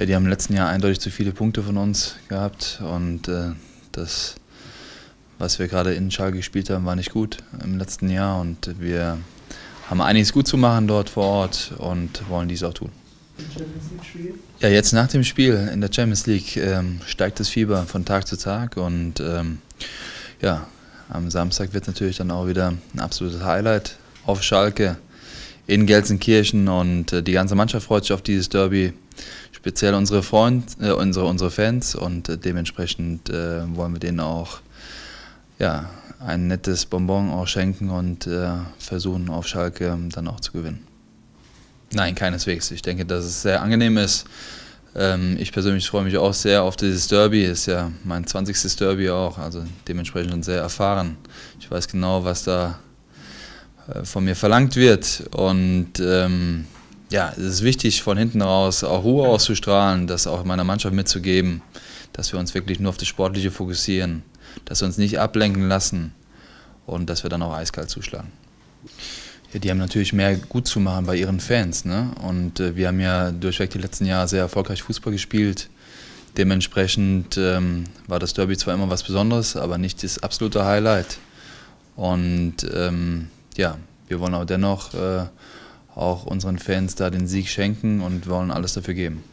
Ja, die haben im letzten Jahr eindeutig zu viele Punkte von uns gehabt und äh, das, was wir gerade in Schalke gespielt haben, war nicht gut im letzten Jahr und wir haben einiges gut zu machen dort vor Ort und wollen dies auch tun. Ja, jetzt nach dem Spiel in der Champions League ähm, steigt das Fieber von Tag zu Tag und ähm, ja, am Samstag wird natürlich dann auch wieder ein absolutes Highlight auf Schalke in Gelsenkirchen und äh, die ganze Mannschaft freut sich auf dieses Derby, speziell unsere Freunde, äh, unsere, unsere Fans und äh, dementsprechend äh, wollen wir denen auch ja, ein nettes Bonbon auch schenken und äh, versuchen auf Schalke dann auch zu gewinnen. Nein, keineswegs. Ich denke, dass es sehr angenehm ist. Ähm, ich persönlich freue mich auch sehr auf dieses Derby. Ist ja mein 20. Derby auch, also dementsprechend sehr erfahren. Ich weiß genau, was da äh, von mir verlangt wird. Und ähm, ja, es ist wichtig, von hinten raus auch Ruhe auszustrahlen, das auch meiner Mannschaft mitzugeben, dass wir uns wirklich nur auf das Sportliche fokussieren, dass wir uns nicht ablenken lassen und dass wir dann auch eiskalt zuschlagen. Ja, die haben natürlich mehr gut zu machen bei ihren Fans. Ne? Und äh, wir haben ja durchweg die letzten Jahre sehr erfolgreich Fußball gespielt. Dementsprechend ähm, war das Derby zwar immer was Besonderes, aber nicht das absolute Highlight. Und ähm, ja, wir wollen aber dennoch äh, auch unseren Fans da den Sieg schenken und wollen alles dafür geben.